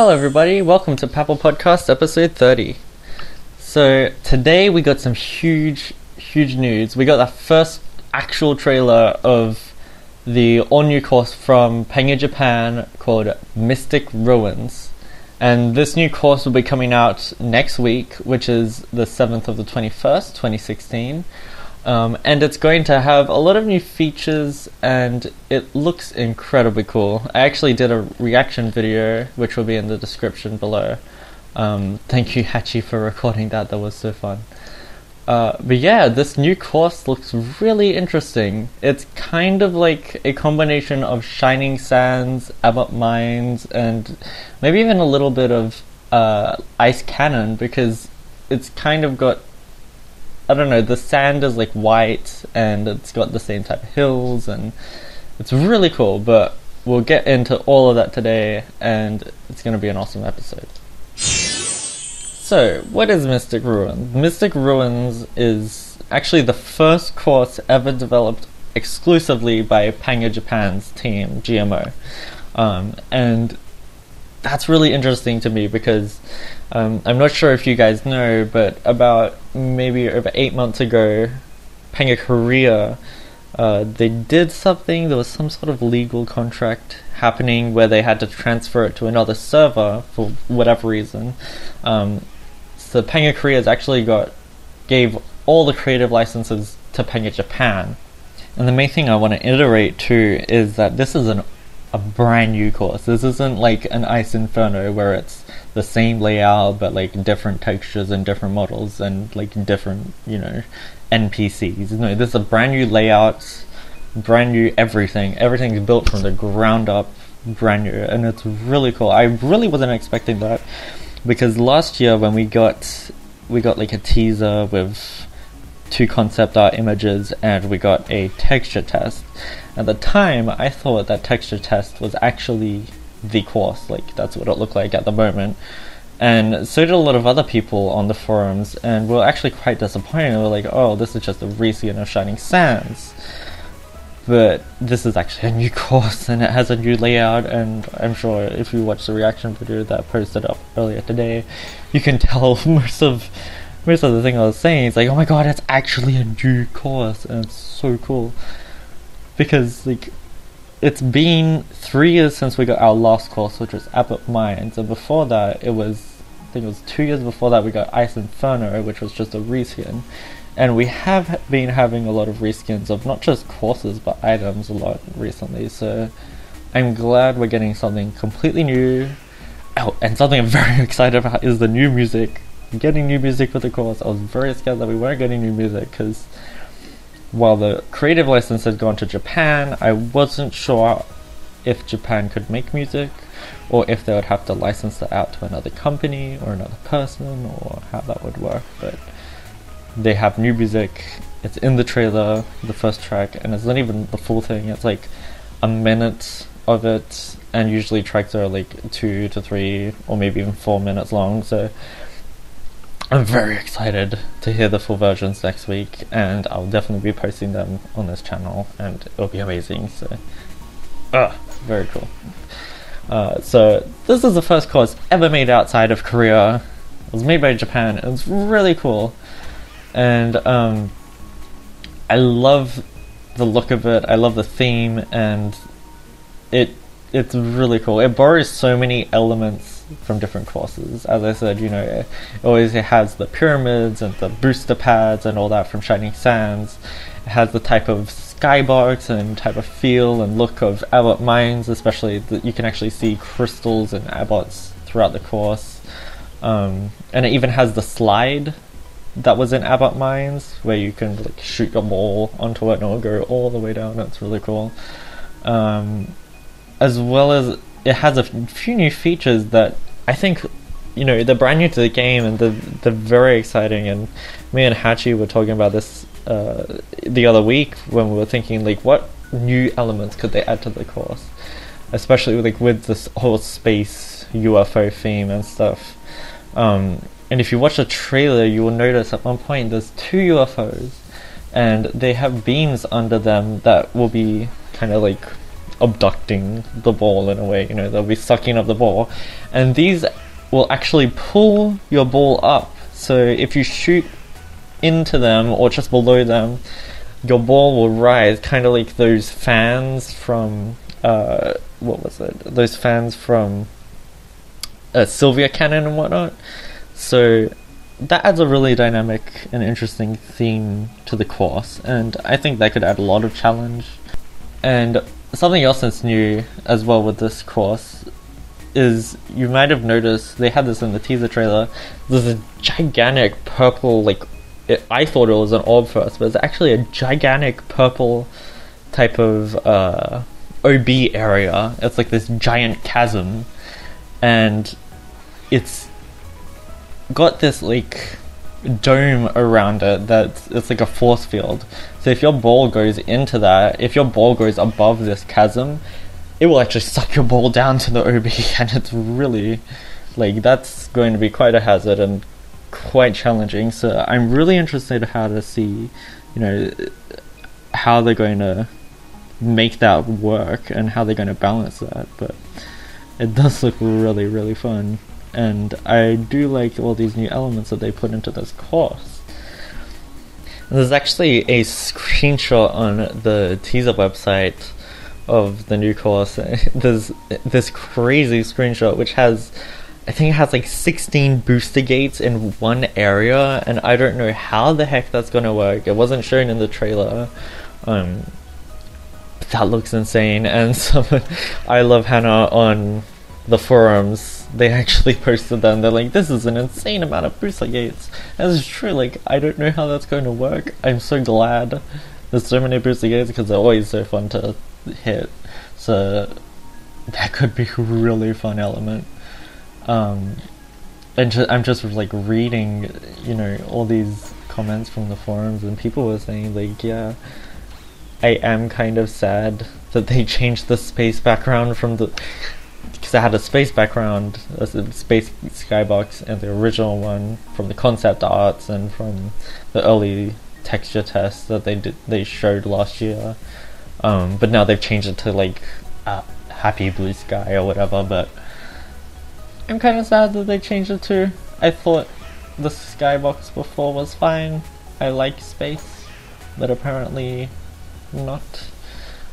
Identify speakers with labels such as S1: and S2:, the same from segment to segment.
S1: Hello, everybody. Welcome to Papel Podcast episode 30. So, today we got some huge, huge news. We got the first actual trailer of the all new course from Pangya Japan called Mystic Ruins. And this new course will be coming out next week, which is the 7th of the 21st, 2016. Um, and it's going to have a lot of new features and it looks incredibly cool. I actually did a reaction video, which will be in the description below. Um, thank you, Hachi, for recording that. That was so fun. Uh, but yeah, this new course looks really interesting. It's kind of like a combination of Shining Sands, Abbot Mines, and maybe even a little bit of uh, Ice Cannon because it's kind of got. I don't know, the sand is like white and it's got the same type of hills and it's really cool, but we'll get into all of that today and it's going to be an awesome episode. So, what is Mystic Ruins? Mystic Ruins is actually the first course ever developed exclusively by Pangya Japan's team, GMO. Um, and that's really interesting to me because um, I'm not sure if you guys know, but about maybe over eight months ago, Pangya Korea, uh, they did something. There was some sort of legal contract happening where they had to transfer it to another server for whatever reason. Um, so Korea has actually got gave all the creative licenses to Pangya Japan. And the main thing I want to iterate to is that this is an a brand new course. This isn't like an Ice Inferno where it's the same layout but like different textures and different models and like different, you know, NPCs. No, this is a brand new layout, brand new everything. Everything's built from the ground up, brand new, and it's really cool. I really wasn't expecting that because last year when we got we got like a teaser with two concept art images and we got a texture test. At the time, I thought that texture test was actually the course, like that's what it looked like at the moment. And so did a lot of other people on the forums, and we are actually quite disappointed. We are like, oh, this is just a reskin of Shining Sands. But this is actually a new course, and it has a new layout, and I'm sure if you watch the reaction video that I posted up earlier today, you can tell most of most of the thing I was saying is like, oh my god, it's actually a new course, and it's so cool. Because, like, it's been three years since we got our last course, which was Abbot Mines, and before that, it was, I think it was two years before that, we got Ice Inferno, which was just a reskin. And we have been having a lot of reskins of not just courses, but items a lot recently, so I'm glad we're getting something completely new. Oh, and something I'm very excited about is the new music getting new music for the course. I was very scared that we weren't getting new music because while the creative license had gone to Japan, I wasn't sure if Japan could make music or if they would have to license it out to another company or another person or how that would work. But they have new music. It's in the trailer, the first track, and it's not even the full thing. It's like a minute of it, and usually tracks are like two to three or maybe even four minutes long. So I'm very excited to hear the full versions next week, and I'll definitely be posting them on this channel, and it'll be amazing. So, ah, very cool. Uh, so this is the first course ever made outside of Korea. It was made by Japan. It was really cool, and um, I love the look of it. I love the theme, and it it's really cool. It borrows so many elements from different courses. As I said, you know, it always has the pyramids and the booster pads and all that from Shining Sands. It has the type of skybox and type of feel and look of Abbot mines, especially that you can actually see crystals and Abbots throughout the course. Um, and it even has the slide that was in Abbot Mines, where you can like shoot your ball onto it and it'll go all the way down. That's really cool. Um, as well as it has a few new features that I think you know they're brand new to the game and they're, they're very exciting. And me and Hachi were talking about this uh, the other week when we were thinking like what new elements could they add to the course? Especially like with this whole space UFO theme and stuff. Um, and if you watch the trailer you will notice at one point there's two UFOs and they have beams under them that will be kind of like abducting the ball in a way. You know, they'll be sucking up the ball, and these will actually pull your ball up. So if you shoot into them or just below them, your ball will rise, kind of like those fans from uh, what was it? Those fans from uh, Silvia Cannon and whatnot. So that adds a really dynamic and interesting theme to the course, and I think that could add a lot of challenge. And something else that's new as well with this course is you might have noticed they had this in the teaser trailer. There's a gigantic purple, like it, I thought it was an orb first, but it's actually a gigantic purple type of uh, OB area. It's like this giant chasm, and it's got this like dome around it that it's like a force field. So if your ball goes into that, if your ball goes above this chasm, it will actually suck your ball down to the OB, and it's really like that's going to be quite a hazard and quite challenging. So I'm really interested how to see, you know, how they're going to make that work and how they're going to balance that. But it does look really, really fun and I do like all these new elements that they put into this course. There's actually a screenshot on the teaser website of the new course. There's this crazy screenshot which has, I think it has like 16 booster gates in one area, and I don't know how the heck that's gonna work. It wasn't shown in the trailer. Um, that looks insane, and someone, I love Hannah on the forums, they actually posted them. They're like, "This is an insane amount of booster gates." And it's true. Like, I don't know how that's going to work. I'm so glad there's so many booster gates because they're always so fun to hit. So that could be a really fun element. Um, and ju- I'm just like reading, you know, all these comments from the forums, and people were saying like, "Yeah, I am kind of sad that they changed the space background from the." Because I had a space background, a space skybox, and the original one from the concept arts and from the early texture tests that they did they showed last year. Um, but now they've changed it to like a happy blue sky or whatever. But I'm kind of sad that they changed it to. I thought the skybox before was fine. I like space, but apparently not.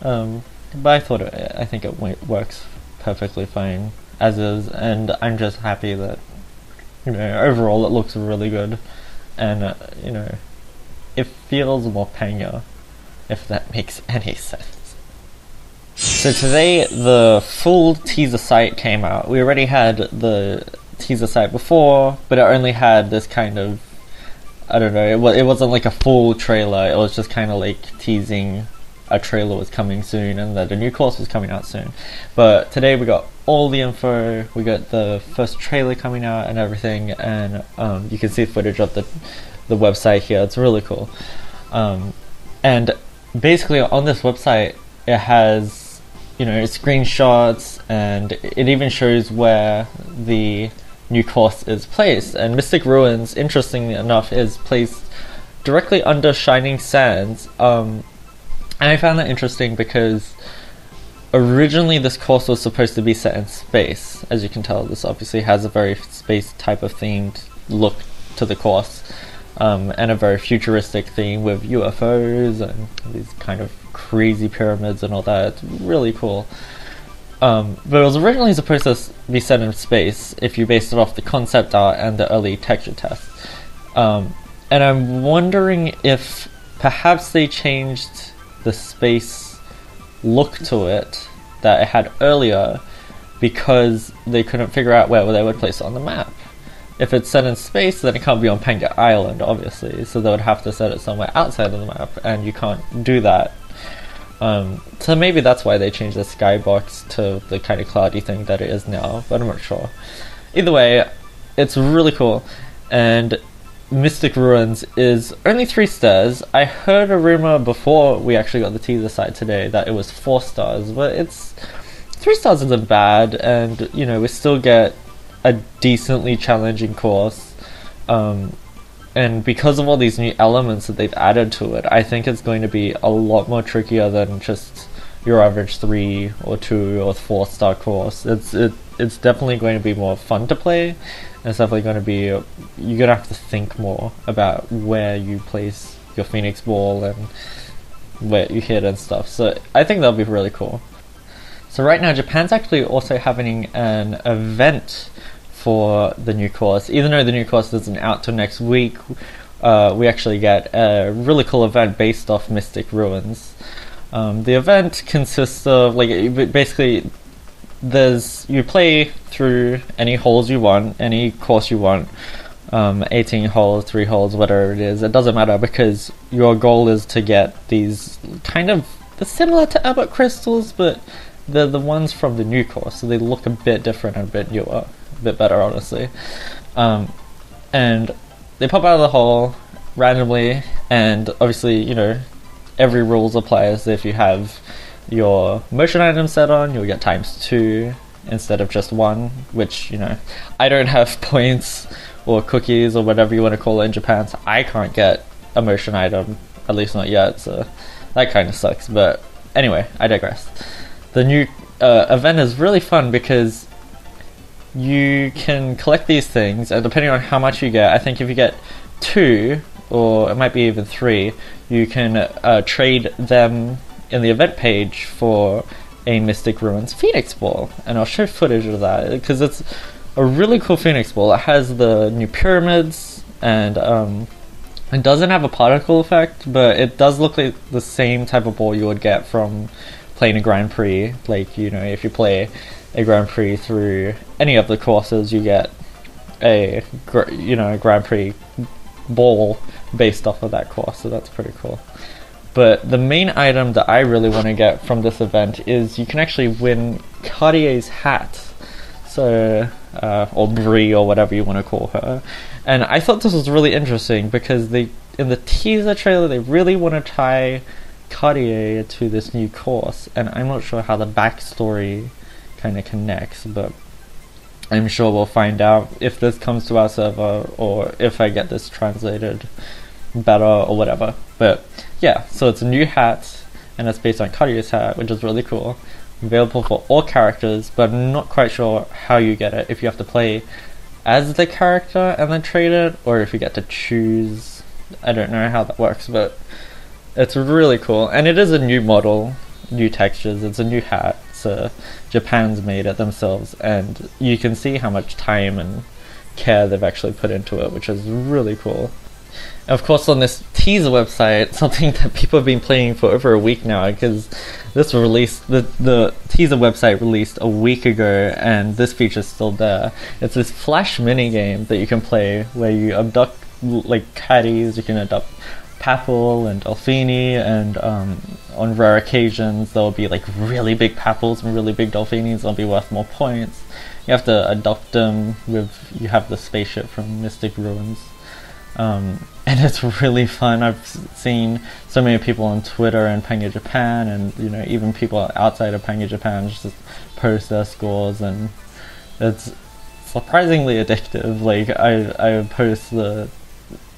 S1: Um, but I thought it, I think it works perfectly fine as is, and I'm just happy that you know overall it looks really good, and uh, you know it feels more Pangya, if that makes any sense. So today the full teaser site came out. We already had the teaser site before, but it only had this kind of I don't know. It, it wasn't like a full trailer. It was just kind of like teasing a trailer was coming soon and that a new course was coming out soon. But today we got all the info. We got the first trailer coming out and everything, and um, you can see footage of the the website here. It's really cool. Um, and basically on this website, it has you know screenshots and it even shows where the new course is placed. And Mystic Ruins, interestingly enough, is placed directly under Shining Sands. Um, and I found that interesting because originally this course was supposed to be set in space. As you can tell, this obviously has a very space type of themed look to the course. Um, and a very futuristic theme with UFOs and these kind of crazy pyramids and all that. It's really cool. Um, but it was originally supposed to be set in space if you based it off the concept art and the early texture tests. Um, and I'm wondering if perhaps they changed the space look to it that it had earlier because they couldn't figure out where they would place it on the map. If it's set in space, then it can't be on Pangya Island, obviously, so they would have to set it somewhere outside of the map, and you can't do that. Um, so maybe that's why they changed the skybox to the kind of cloudy thing that it is now, but I'm not sure. Either way, it's really cool, and Mystic Ruins is only three stars. I heard a rumor before we actually got the teaser site today that it was four stars, but it's three stars isn't bad, and you know we still get a decently challenging course. Um, and because of all these new elements that they've added to it, I think it's going to be a lot more trickier than just your average three or two or four star course. It's it it's definitely going to be more fun to play. It's definitely going to be you're gonna have to think more about where you place your Phoenix Ball and where you hit and stuff. So I think that'll be really cool. So right now, Japan's actually also having an event for the new course. Even though the new course isn't out till next week, uh, we actually get a really cool event based off Mystic Ruins. Um, the event consists of like basically there's you play through any holes you want, any course you want. Um, 18 holes, 3 holes, whatever it is, it doesn't matter because your goal is to get these kind of they're similar to Abbott crystals, but they're the ones from the new course, so they look a bit different and a bit newer, a bit better, honestly. Um, and they pop out of the hole randomly, and obviously, you know, every rules applies. If you have your motion item set on, you'll get times two instead of just one, which, you know, I don't have points or cookies or whatever you want to call it in Japan, so I can't get a motion item, at least not yet, so that kind of sucks. But anyway, I digress the new uh, event is really fun because you can collect these things, and depending on how much you get, I think if you get two, or it might be even three, you can uh, trade them in the event page for a Mystic Ruins Phoenix Ball. And I'll show footage of that because it's a really cool Phoenix Ball. It has the new pyramids, and um, it doesn't have a particle effect, but it does look like the same type of ball you would get from playing a Grand Prix, like you know, if you play a Grand Prix through any of the courses, you get a you know a Grand Prix ball based off of that course. So that's pretty cool. But the main item that I really want to get from this event is you can actually win Cartier's hat. So, uh, or Brie, or whatever you want to call her. And I thought this was really interesting because they, in the teaser trailer, they really want to tie Cartier to this new course, and I'm not sure how the backstory kind of connects, but I'm sure we'll find out if this comes to our server or if I get this translated better or whatever. But yeah, so it's a new hat, and it's based on Cartier's hat, which is really cool. Available for all characters, but I'm not quite sure how you get it. If you have to play as the character and then trade it, or if you get to choose. I don't know how that works, but it's really cool, and it is a new model, new textures. It's a new hat. So Japan's made it themselves, and you can see how much time and care they've actually put into it, which is really cool. Of course, on this teaser website, something that people have been playing for over a week now, because this released the the teaser website released a week ago, and this feature's still there. It's this flash mini game that you can play where you abduct like caddies, you can abduct Papel and Dolfini, and um, on rare occasions there'll be like really big Papels and really big Dolfinis. They'll be worth more points. You have to adopt them with. You have the spaceship from Mystic Ruins, um, and it's really fun. I've seen so many people on Twitter and Pangya Japan, and you know even people outside of Pangya Japan just post their scores, and it's surprisingly addictive. Like I I post the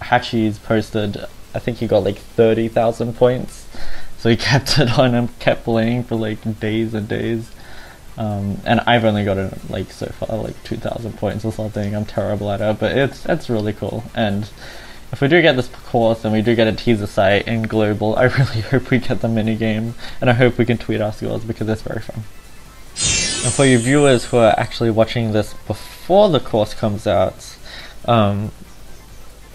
S1: Hachi's posted I think he got like 30,000 points. So he kept it on and kept playing for like days and days. Um, and I've only got it like so far like 2,000 points or something. I'm terrible at it, but it's it's really cool. And if we do get this course and we do get a teaser site in global, I really hope we get the mini game, and I hope we can tweet our scores because it's very fun. And for you viewers who are actually watching this before the course comes out, um,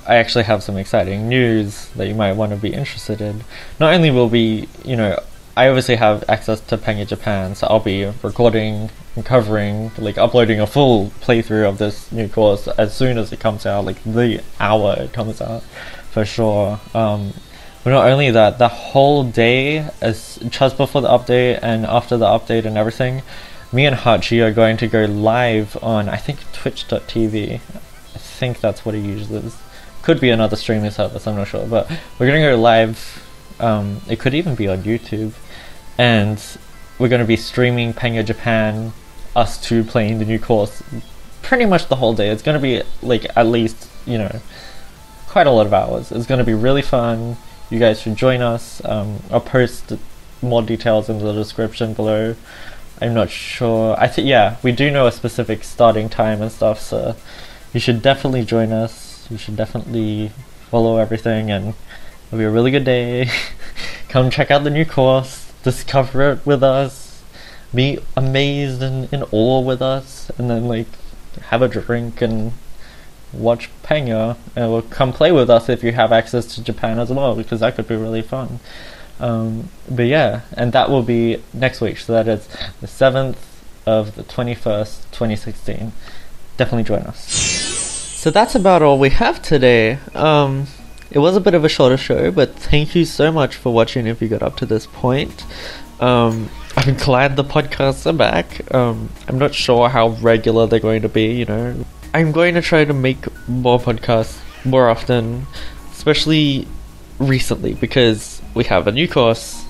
S1: I actually have some exciting news that you might want to be interested in. Not only will we, you know, I obviously have access to Pangya Japan, so I'll be recording and covering, like uploading a full playthrough of this new course as soon as it comes out, like the hour it comes out, for sure. Um, but not only that, the whole day, as just before the update and after the update and everything, me and Hachi are going to go live on, I think, twitch.tv. I think that's what usually is could be another streaming service. I'm not sure, but we're gonna go live. Um, it could even be on YouTube, and we're gonna be streaming Pangya Japan, us two playing the new course, pretty much the whole day. It's gonna be like at least you know quite a lot of hours. It's gonna be really fun. You guys should join us. Um, I'll post more details in the description below. I'm not sure. I think yeah, we do know a specific starting time and stuff, so you should definitely join us. You should definitely follow everything, and it'll be a really good day. Come check out the new course, discover it with us, be amazed and in awe with us, and then like have a drink and watch Pangya, and will come play with us if you have access to Japan as well, because that could be really fun. Um, but yeah, and that will be next week. So that is the 7th of the 21st, 2016. Definitely join us. So that's about all we have today. Um, it was a bit of a shorter show, but thank you so much for watching if you got up to this point. Um, I'm glad the podcasts are back. Um, I'm not sure how regular they're going to be, you know. I'm going to try to make more podcasts more often, especially recently, because we have a new course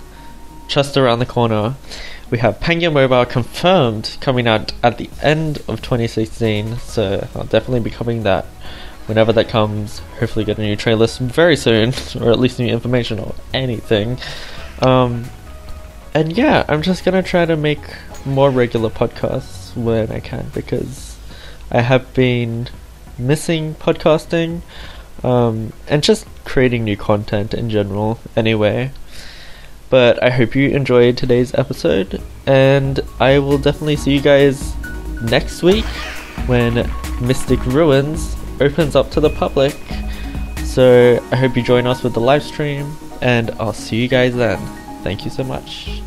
S1: just around the corner. We have Pangya Mobile confirmed coming out at the end of 2016, so I'll definitely be covering that whenever that comes. Hopefully, get a new trailer very soon, or at least new information or anything. Um, and yeah, I'm just gonna try to make more regular podcasts when I can because I have been missing podcasting um, and just creating new content in general, anyway. But I hope you enjoyed today's episode, and I will definitely see you guys next week when Mystic Ruins opens up to the public. So I hope you join us with the live stream, and I'll see you guys then. Thank you so much.